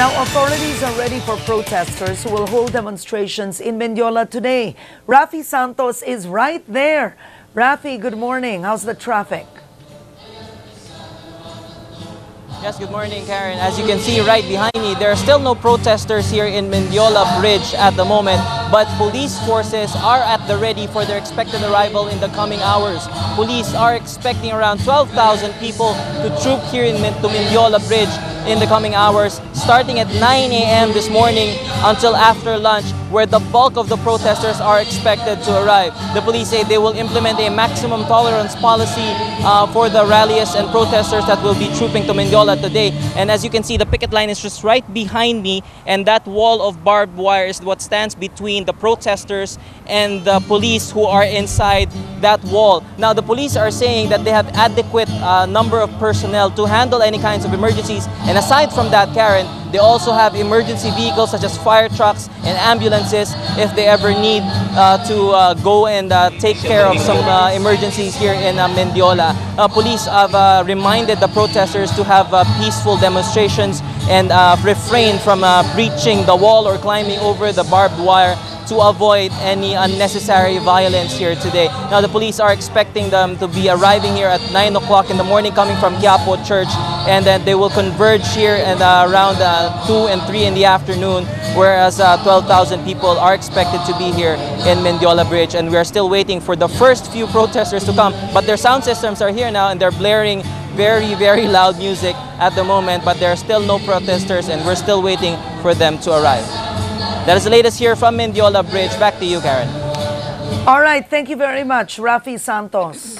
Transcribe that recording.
Now, authorities are ready for protesters who will hold demonstrations in Mendiola today. Raffy Santos is right there. Raffy, good morning. How's the traffic? Yes, good morning, Karen. As you can see right behind me, there are still no protesters here in Mendiola Bridge at the moment, but police forces are at the ready for their expected arrival in the coming hours. Police are expecting around 12,000 people to troop here in to Mendiola Bridge in the coming hours, starting at 9 a.m. this morning until after lunch, where the bulk of the protesters are expected to arrive. The police say they will implement a maximum tolerance policy uh, for the rallies and protesters that will be trooping to Mendiola today. And as you can see, the picket line is just right behind me, and that wall of barbed wire is what stands between the protesters and the police who are inside that wall. Now, the police are saying that they have adequate uh, number of personnel to handle any kinds of emergencies. And aside from that, Karen, they also have emergency vehicles such as fire trucks and ambulances if they ever need uh, to uh, go and uh, take care of some uh, emergencies here in uh, Mendiola. Uh, police have uh, reminded the protesters to have uh, peaceful demonstrations and uh, refrain from uh, breaching the wall or climbing over the barbed wire to avoid any unnecessary violence here today. Now, the police are expecting them to be arriving here at 9 o'clock in the morning coming from Quiapo Church and then they will converge here and uh, around uh, 2 and 3 in the afternoon whereas uh, 12,000 people are expected to be here in Mendiola Bridge and we are still waiting for the first few protesters to come but their sound systems are here now and they're blaring very very loud music at the moment but there are still no protesters and we're still waiting for them to arrive. That is the latest here from Mendiola Bridge. Back to you, Karen. All right, thank you very much, Raffy Santos.